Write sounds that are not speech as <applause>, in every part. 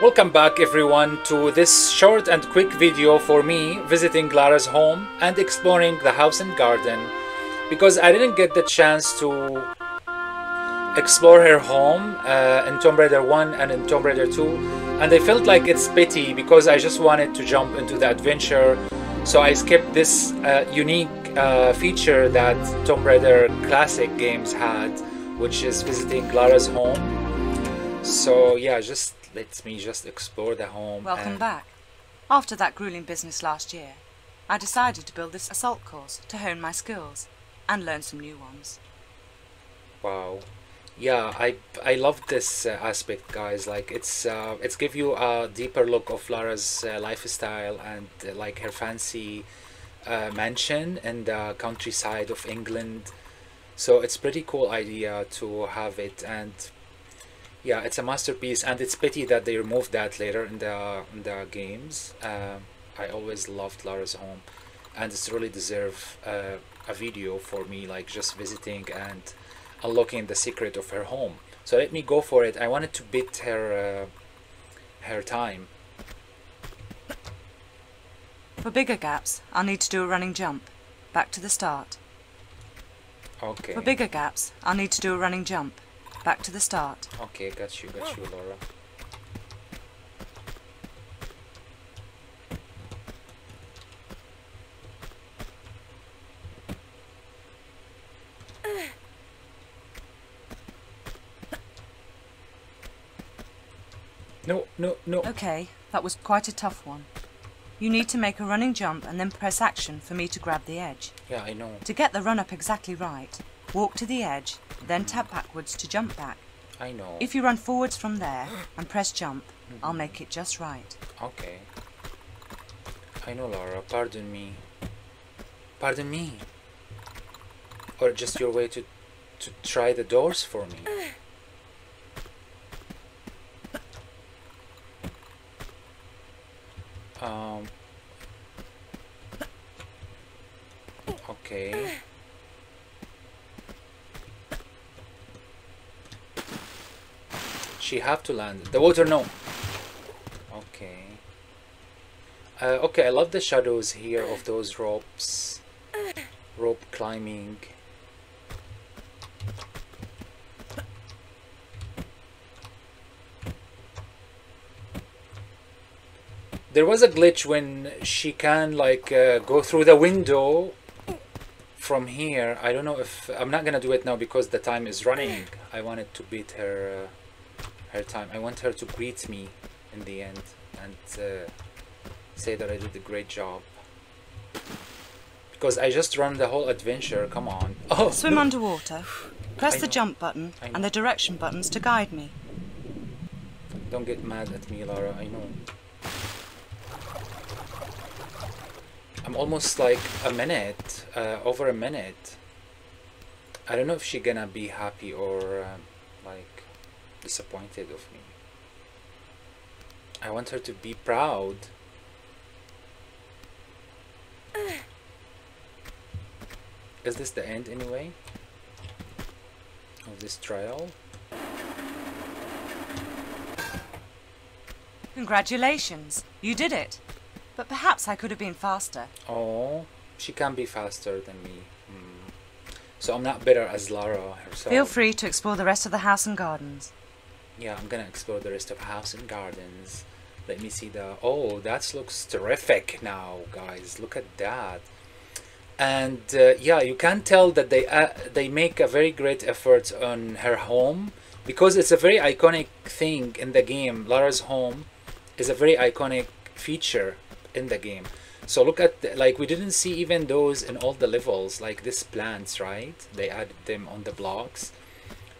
Welcome back everyone to this short and quick video for me visiting Lara's home and exploring the house and garden. Because I didn't get the chance to explore her home uh, in Tomb Raider 1 and in Tomb Raider 2 and I felt like it's pity because I just wanted to jump into the adventure. So I skipped this uh, unique uh, feature that Tomb Raider classic games had which is visiting Lara's home. So yeah just lets me just explore the home. Welcome back. After that grueling business last year, I decided to build this assault course to hone my skills and learn some new ones. Wow. Yeah, I I love this uh, aspect, guys. Like it's uh, it's give you a deeper look of Lara's uh, lifestyle and uh, like her fancy uh, mansion in the countryside of England. So it's pretty cool idea to have it and yeah, it's a masterpiece and it's pity that they removed that later in the in the games. Um I always loved Lara's home and it's really deserve uh, a video for me like just visiting and unlocking the secret of her home. So let me go for it. I wanted to beat her uh, her time. For bigger gaps, I'll need to do a running jump. Back to the start. Okay. For bigger gaps, I'll need to do a running jump. Back to the start. Okay, got you, got you, Laura. No, no, no. Okay, that was quite a tough one. You need to make a running jump and then press action for me to grab the edge. Yeah, I know. To get the run up exactly right, walk to the edge, then tap backwards to jump back. I know. If you run forwards from there and press jump, I'll make it just right. Okay. I know, Laura. Pardon me. Pardon me. Or just your way to to try the doors for me. Um. Okay. She have to land. The water, no. Okay. Uh, okay, I love the shadows here of those ropes. Rope climbing. There was a glitch when she can like uh, go through the window from here. I don't know if I'm not gonna do it now because the time is running. I wanted to beat her uh, her time. I want her to greet me in the end and uh, say that I did a great job. Because I just run the whole adventure. Come on. <laughs> Oh, Swim no. underwater. Press I the know. jump button and the direction buttons to guide me. Don't get mad at me, Lara. I know. I'm almost like a minute, uh, over a minute. I don't know if she gonna be happy or um, like disappointed of me. I want her to be proud. <sighs> Is this the end anyway? Of this trial? Congratulations, you did it. But perhaps I could have been faster. Oh, she can be faster than me. Hmm. So I'm not better as Lara herself. Feel free to explore the rest of the house and gardens. Yeah, I'm gonna explore the rest of house and gardens. Let me see the. Oh, that looks terrific now, guys. Look at that. And uh, yeah, you can tell that they uh, they make a very great effort on her home because it's a very iconic thing in the game. Lara's home is a very iconic feature in the game. So look at the, like we didn't see even those in all the levels like this plants, right? They added them on the blocks.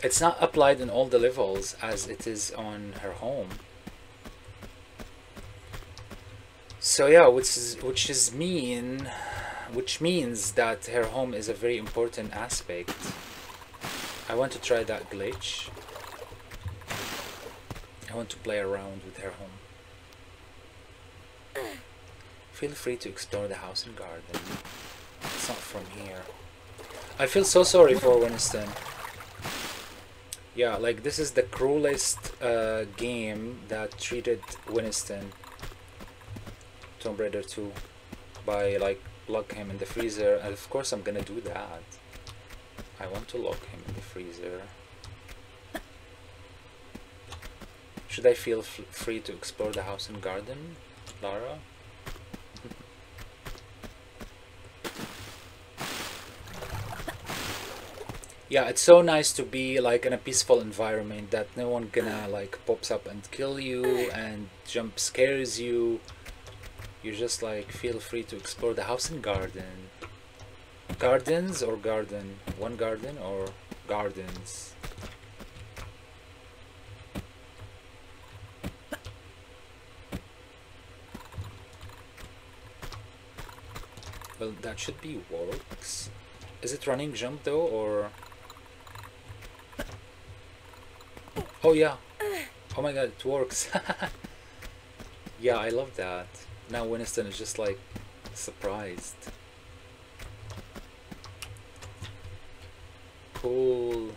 It's not applied in all the levels as it is on her home. So yeah, which is which is mean, which means that her home is a very important aspect. I want to try that glitch. I want to play around with her home. Feel free to explore the house and garden. It's not from here. I feel so sorry for Winston. Yeah, like this is the cruelest uh, game that treated Winston, Tomb Raider 2, by like lock him in the freezer. And of course, I'm gonna do that. I want to lock him in the freezer. Should I feel free to explore the house and garden, Lara? Yeah, it's so nice to be like in a peaceful environment that no one gonna like pops up and kill you and jump scares you. You just like feel free to explore the house and garden. Gardens or garden? One garden or gardens? Well, that should be works. Is it running jump though, or? Oh yeah. Oh my god, it works. <laughs> yeah, I love that. Now Winston is just like surprised. Cool.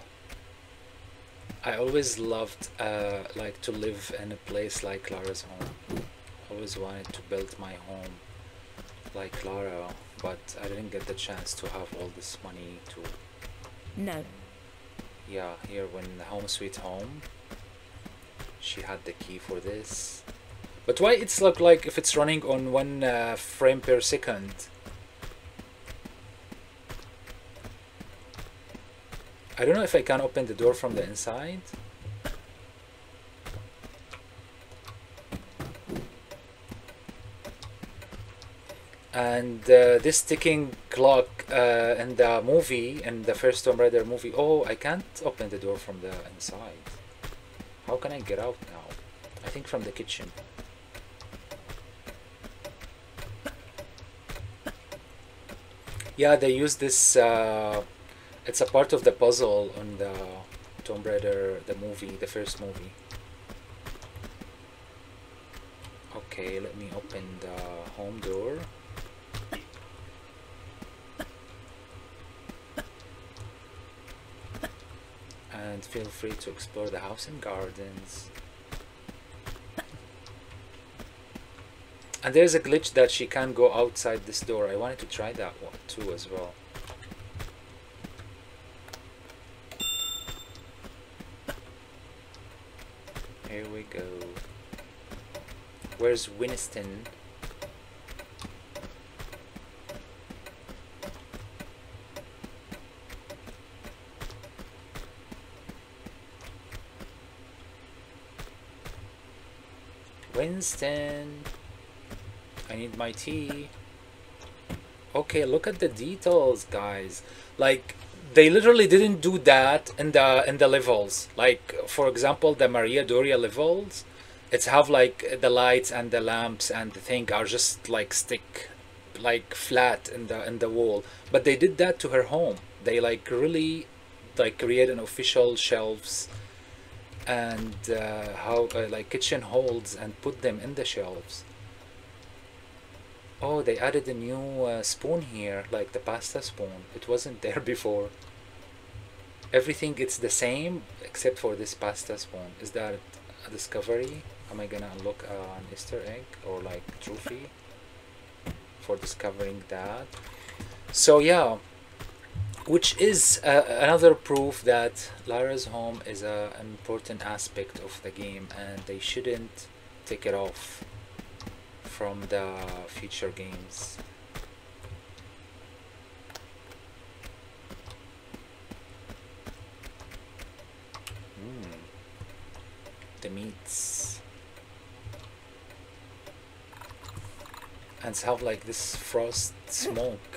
I always loved uh, like to live in a place like Lara's home. Always wanted to build my home like Lara, but I didn't get the chance to have all this money to. No. Yeah, here when Home Sweet Home, she had the key for this. But why it's look like if it's running on one uh, frame per second? I don't know if I can open the door from the inside. And uh, this ticking clock uh, in the movie, in the first Tomb Raider movie, oh, I can't open the door from the inside. How can I get out now? I think from the kitchen. Yeah, they use this. Uh, it's a part of the puzzle on the Tomb Raider, the movie, the first movie. Okay, let me open the home door. And feel free to explore the house and gardens. And there's a glitch that she can go outside this door. I wanted to try that one too as well. Here we go. Where's Winston? Winston. I need my tea. Okay, look at the details, guys. Like they literally didn't do that in the in the levels. Like for example, the Maria Doria levels, it's have like the lights and the lamps and the thing are just like stick like flat in the in the wall. But they did that to her home. They like really like create an official shelves and uh, how uh, like kitchen holds and put them in the shelves. Oh they added a new uh, spoon here like the pasta spoon. It wasn't <laughs> there before. Everything it's the same except for this pasta spoon. Is that a discovery? Am i gonna unlock an easter egg or like trophy for discovering that? So yeah which is uh, another proof that Lara's home is a, an important aspect of the game and they shouldn't take it off from the future games. Mm. The meats. And have like this frost smoke.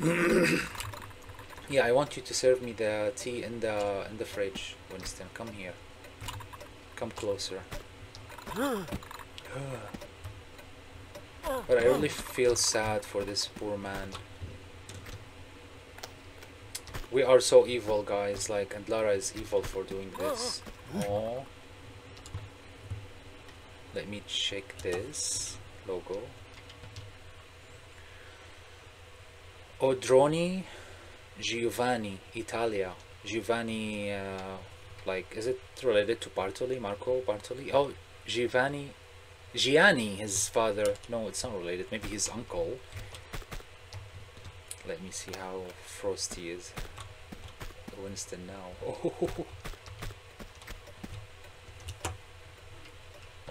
<coughs> yeah, I want you to serve me the tea in the in the fridge, Winston. Come here. Come closer. but I really feel sad for this poor man. We are so evil, guys. Like, and Lara is evil for doing this. Oh. Let me check this logo. Odroni Giovanni, Italia. Giovanni, uh, like, is it related to Bartoli, Marco Bartoli? Oh, Giovanni, Gianni, his father. No, it's not related. Maybe his uncle. Let me see how frosty is. Winston now. Oh,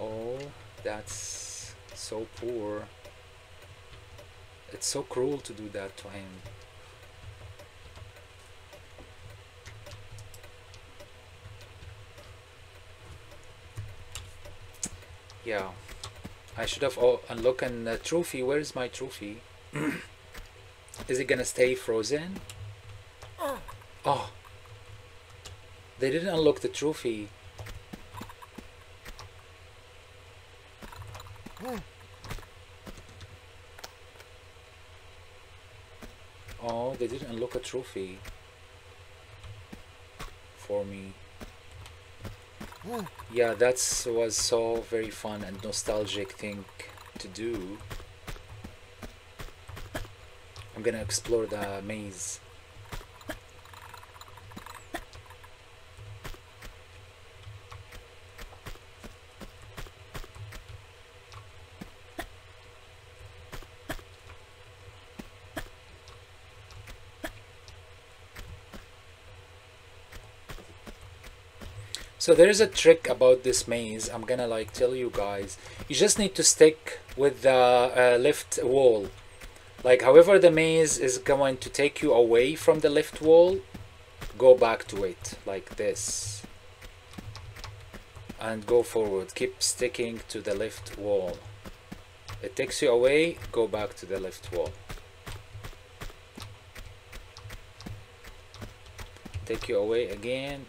<laughs> oh, that's so poor. It's so cruel to do that to him. Yeah, I should have oh, unlocked a trophy. Where is my trophy? <clears throat> is it gonna stay frozen? Oh, oh. they didn't unlock the trophy. Oh, they didn't unlock a trophy for me. Yeah, that was so very fun and nostalgic thing to do. I'm gonna explore the maze. So there is a trick about this maze I'm gonna like tell you guys. You just need to stick with the uh, left wall. Like however the maze is going to take you away from the left wall, go back to it like this. And go forward. Keep sticking to the left wall. It takes you away, go back to the left wall. Take you away again,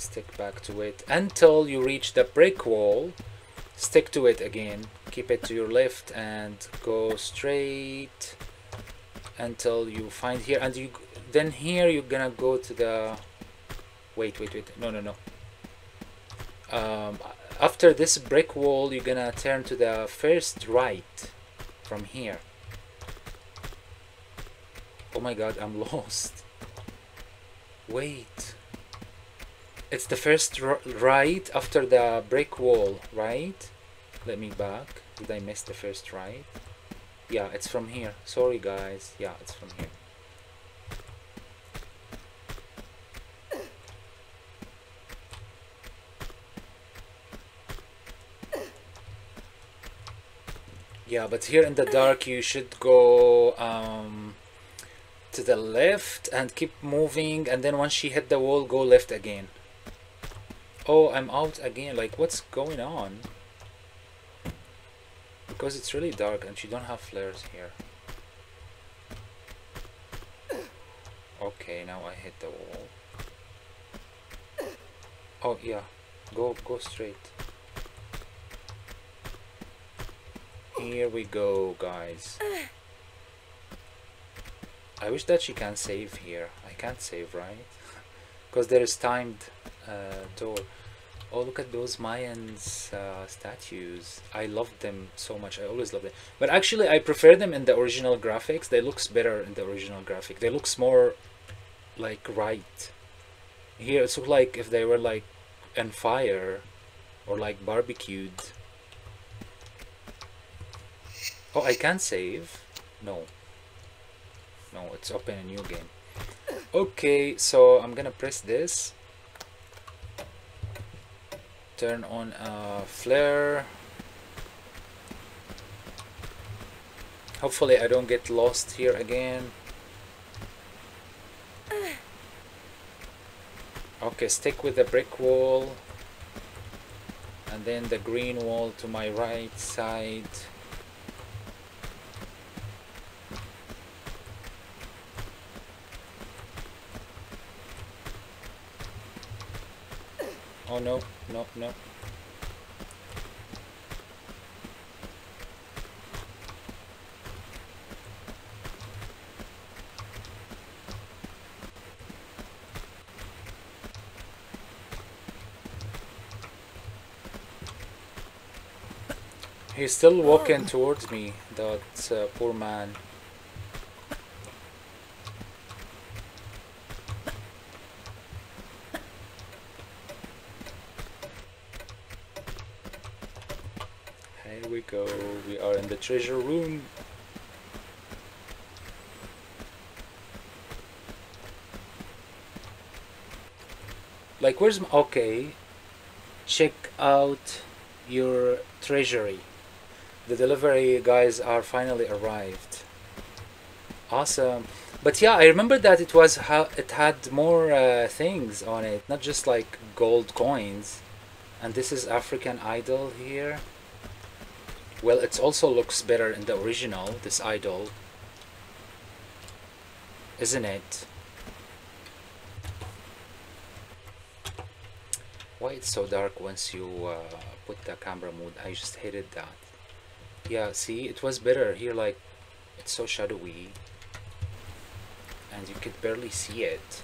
stick back to it until you reach the brick wall. Stick to it again. Keep it to your left and go straight until you find here. And you then here you're gonna go to the wait wait wait. No no no. Um, after this brick wall you're gonna turn to the first right from here. Oh my god I'm <laughs> lost. Wait it's the first right after the brick wall, right? Let me back. Did I miss the first right? Yeah, it's from here. Sorry, guys. Yeah, it's from here. Yeah, but here in the dark you should go um, to the left and keep moving and then once you hit the wall go left again. Oh, I'm out again. Like, what's going on? Because it's really dark and you don't have flares here. Okay, now I hit the wall. Oh, yeah. Go, go straight. Here we go, guys. I wish that she can save here. I can't save, right? <laughs> Because there is timed uh, door. Oh, look at those Mayans uh, statues. I love them so much. I always love them. But actually, I prefer them in the original graphics. They looks better in the original graphic. They looks more like right. Here, it's like if they were like on fire or like barbecued. Oh, I can save. No. No, it's open a new game. Okay, so I'm gonna press this turn on a flare. Hopefully I don't get lost here again. Okay stick with the brick wall. And then the green wall to my right side Oh no, no, no. He's still walking towards me, that uh, poor man. Here we go. We are in the treasure room. Like, where's my. Okay. Check out your treasury. The delivery guys are finally arrived. Awesome. But yeah, I remember that it was how it had more uh, things on it, not just like gold coins. And this is African Idol here. Well, it also looks better in the original, this idol. Isn't it? Why it's so dark once you uh, put the camera mode? I just hated that. Yeah, see, it was better here. Like, it's so shadowy, and you could barely see it.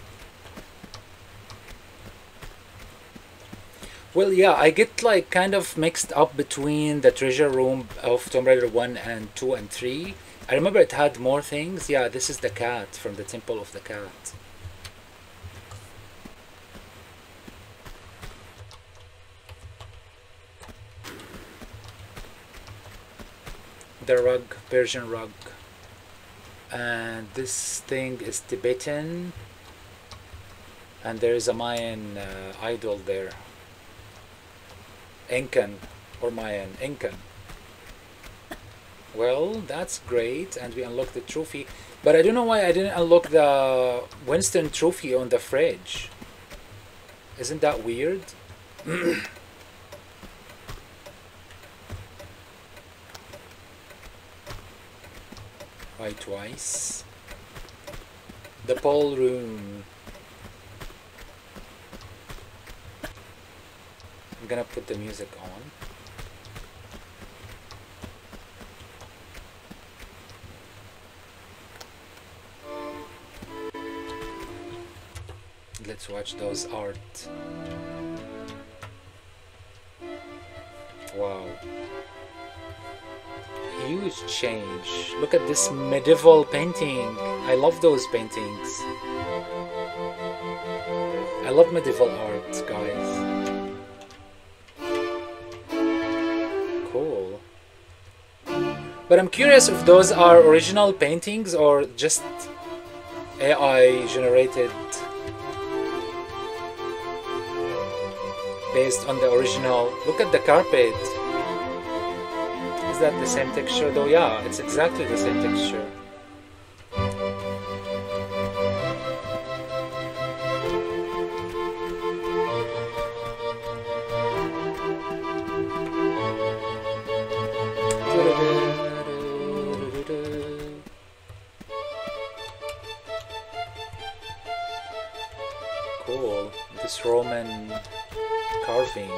Well, yeah, I get like kind of mixed up between the treasure room of Tomb Raider 1 and 2 and 3. I remember it had more things. Yeah, this is the cat from the Temple of the Cat. The rug, Persian rug. And this thing is Tibetan. And there is a Mayan uh, idol there. Incan or Mayan Incan. Well, that's great, and we unlocked the trophy. But I don't know why I didn't unlock the Winston trophy on the fridge. Isn't that weird? <clears throat> Why twice? The Paul I'm gonna put the music on. Let's watch those art. Wow. Huge change. Look at this medieval painting. I love those paintings. I love medieval art, guys. But I'm curious if those are original paintings or just AI generated based on the original. Look at the carpet. Is that the same texture though? Yeah, it's exactly the same texture. Cool. This Roman carving.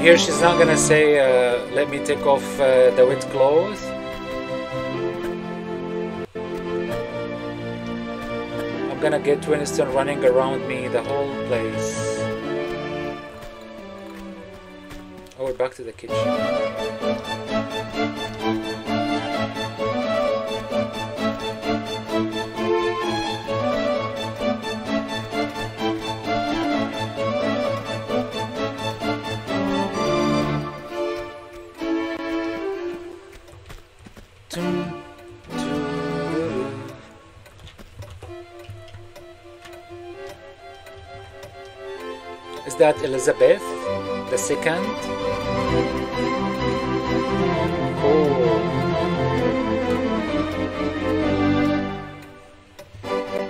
Here she's not gonna say, uh, let me take off uh, the wet clothes. Gonna get Winston running around me the whole place. Oh, we're back to the kitchen. That Elizabeth the second? Cool.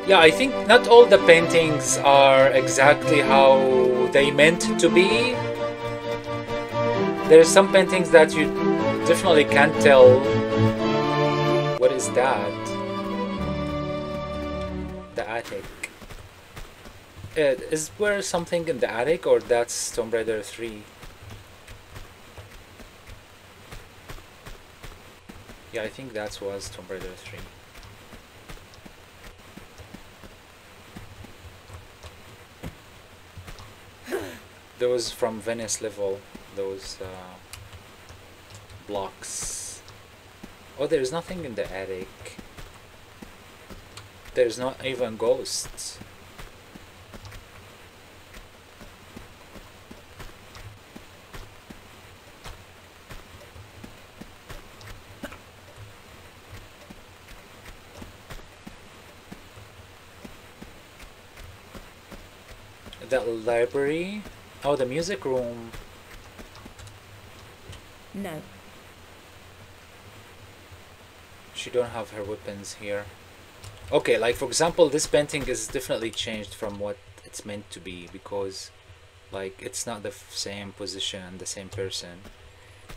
Yeah, I think not all the paintings are exactly how they meant to be. There's some paintings that you definitely can't tell what is that? The attic. Uh, is there something in the attic or that's Tomb Raider 3? Yeah, I think that was Tomb Raider 3. those from Venice level, those uh, blocks. Oh, there's nothing in the attic. There's not even ghosts. The library? Oh, the music room. No. She don't have her weapons here. Okay, like for example, this painting is definitely changed from what it's meant to be because like it's not the same position and the same person.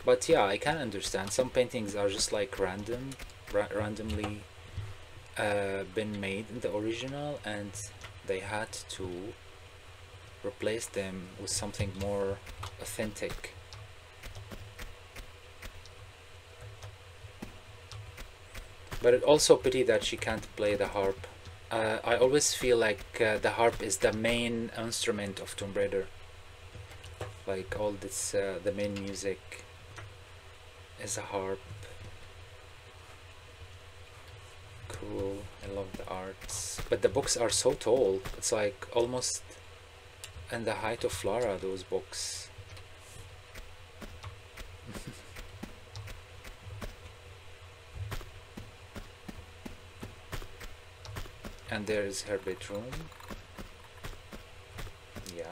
But yeah, I can understand. Some paintings are just like random, ra- randomly uh, been made in the original and they had to replace them with something more authentic. But it also pity that she can't play the harp. Uh, I always feel like uh, the harp is the main instrument of Tomb Raider. Like all this, uh, the main music is a harp. Cool. I love the arts. But the books are so tall. It's like almost in the height of Lara those books. <laughs> and there is her bedroom. Yeah.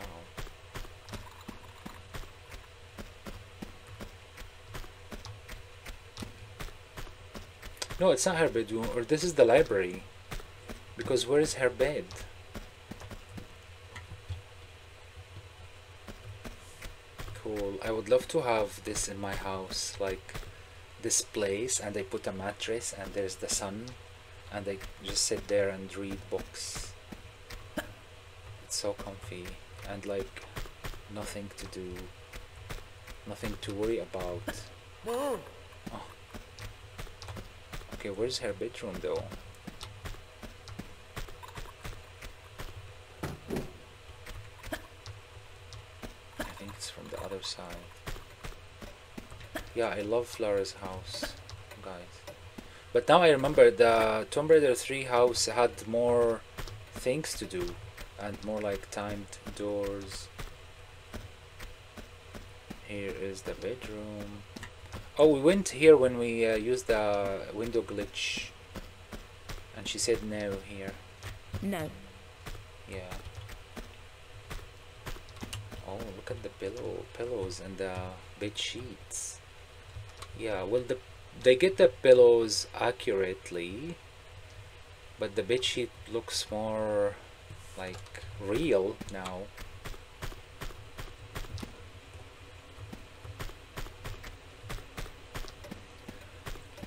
No, it's not her bedroom, or this is the library. Because where is her bed? Cool. I would love to have this in my house, like this place, and they put a mattress, and there's the sun, and they just sit there and read books. It's so comfy, and like nothing to do, nothing to worry about. Oh. Okay, where's her bedroom though? I think it's from the other side. Yeah, I love Lara's house, guys. But now I remember the Tomb Raider 3 house had more things to do and more like timed doors. Here is the bedroom. Oh, we went here when we uh, used the window glitch. And she said no here. No. Yeah. Oh, look at the pillow, pillows and the bed sheets. Yeah, well, the they get the pillows accurately, but the bed sheet looks more like real now.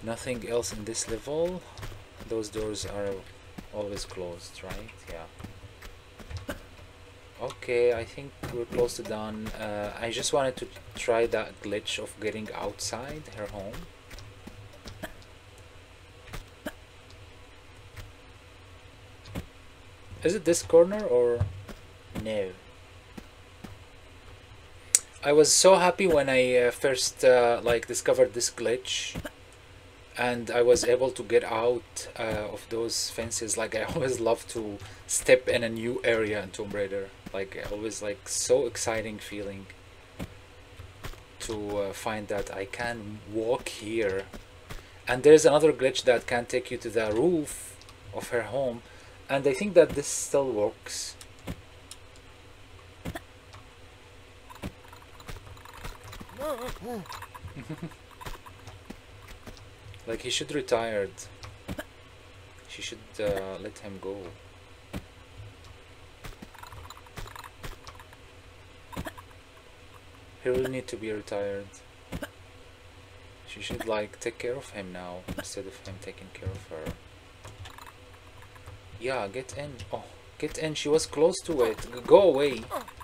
Nothing else in this level. Those doors are always closed, right? Yeah. Okay, I think we're close to done. Uh, I just wanted to try that glitch of getting outside her home. Is it this corner or no? I was so happy when I uh, first uh, like discovered this glitch and I was able to get out uh, of those fences like I <laughs> always love to step in a new area in Tomb Raider like always like so exciting feeling to uh, find that I can walk here. And there's another glitch that can take you to the roof of her home. And I think that this still works. <laughs> Like he should retired she should uh, let him go he really need to be retired she should like take care of him now instead of him taking care of her yeah, get in. Oh, get in. She was close to it. Go away.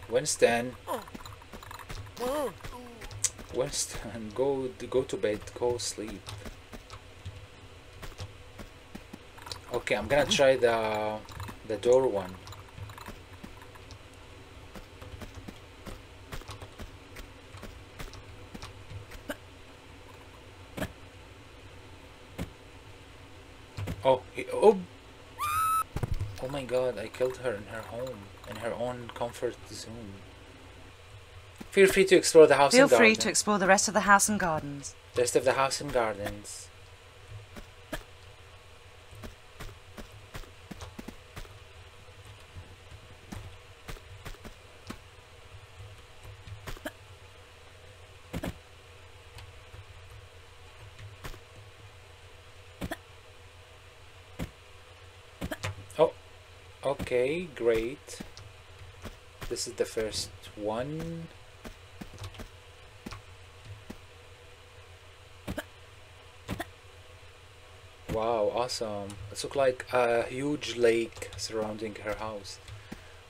Winston. Winston, go go to bed. Go sleep. Okay, I'm gonna try the the door one. Oh, he, oh. Oh my god, I killed her in her home, in her own comfort zone. Feel free to explore the house Feel and garden. free to explore the rest of the house and gardens. The rest of the house and gardens. Oh, great. This is the first one. Wow, awesome. It looks like a huge lake surrounding her house.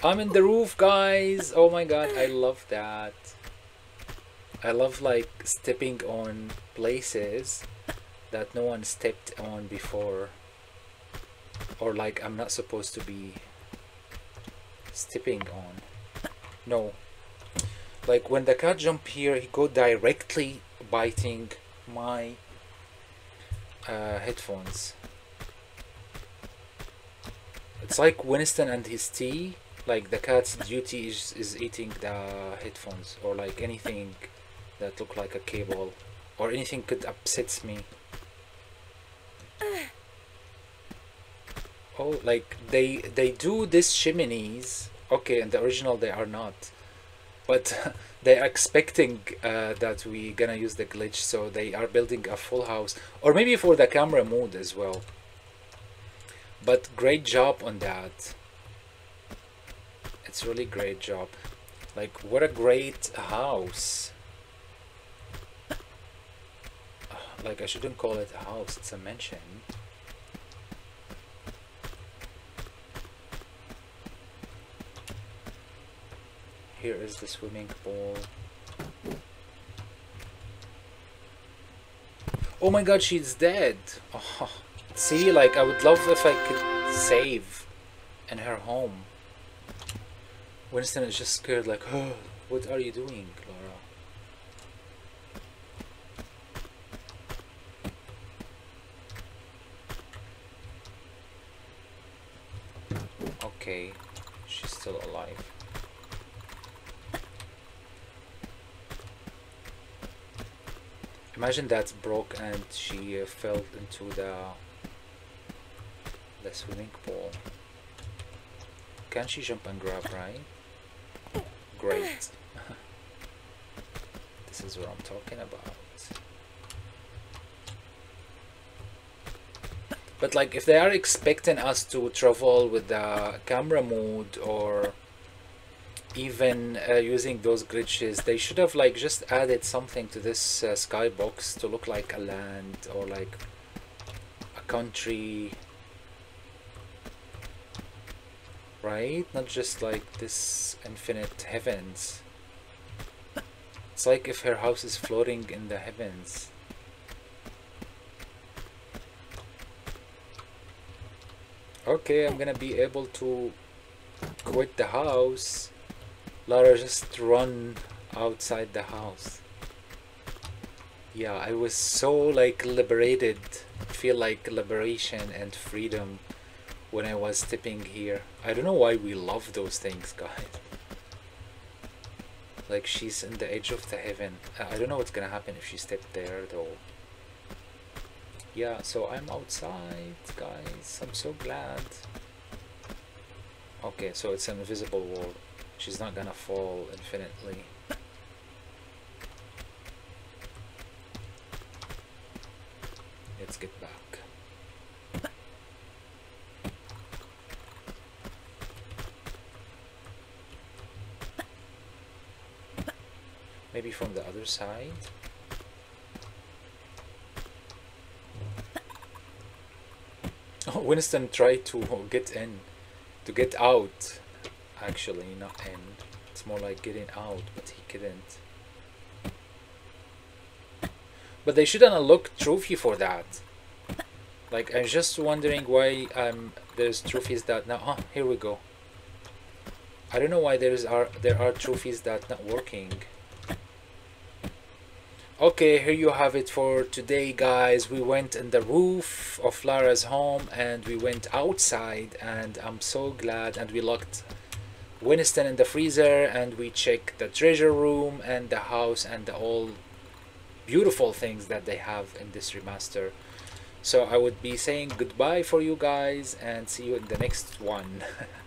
I'm in the roof, guys! Oh my god, I love that. I love like stepping on places that no one stepped on before. Or like I'm not supposed to be stepping on. No. Like when the cat jump here, he go directly biting my uh, headphones. It's like Winston and his tea. Like the cat's duty is, is eating the headphones or like anything that look like a cable or anything could upsets me. Oh, like they they do this chimneys. Okay, in the original they are not, but <laughs> they are expecting uh, that we gonna use the glitch, so they are building a full house, or maybe for the camera mode as well. But great job on that. It's really great job. Like what a great house. Like I shouldn't call it a house; it's a mansion. Here is the swimming pool. Oh my god, she's dead. Oh, see, like, I would love if I could save in her home. Winston is just scared, like, oh, <gasps> what are you doing, Laura? Okay, she's still alive. Imagine that's broke and she uh, fell into the the swimming pool. Can she jump and grab, right? Great. <laughs> this is what I'm talking about. But like if they are expecting us to travel with the camera mode or even uh, using those glitches they should have like just added something to this uh, skybox to look like a land or like a country. Right? Not just like this infinite heavens. It's like if her house is floating in the heavens. Okay I'm gonna be able to quit the house Lara just run outside the house. Yeah, I was so like liberated, feel like liberation and freedom when I was stepping here. I don't know why we love those things, guys. Like she's in the edge of the heaven. I don't know what's gonna happen if she stepped there though. Yeah, so I'm outside, guys. I'm so glad. Okay, so it's an invisible wall. She's not gonna fall infinitely. Let's get back. Maybe from the other side? <laughs> Winston tried to get in, to get out actually not in it's more like getting out but he couldn't but they shouldn't unlock trophy for that like I'm just wondering why um there's trophies that now oh here we go I don't know why there's are there are trophies that not working Okay, here you have it for today, guys. We went in the roof of Lara's home and we went outside, and I'm so glad. And we locked Winston in the freezer and we check the treasure room and the house and the all beautiful things that they have in this remaster. So I would be saying goodbye for you guys and see you in the next one. <laughs>